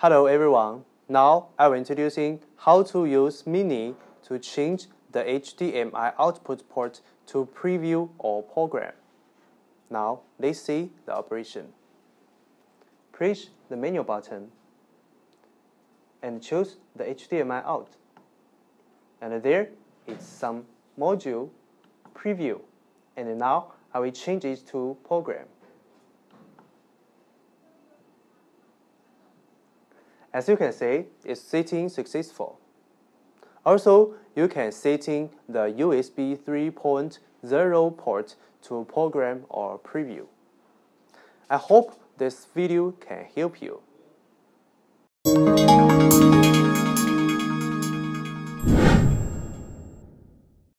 Hello everyone. Now I will introducing how to use Mini to change the HDMI output port to preview or program. Now let's see the operation. Press the menu button and choose the HDMI out. And there is some module preview. And now I will change it to program. As you can see, it's setting successful. Also, you can setting the USB 3.0 port to program or preview. I hope this video can help you.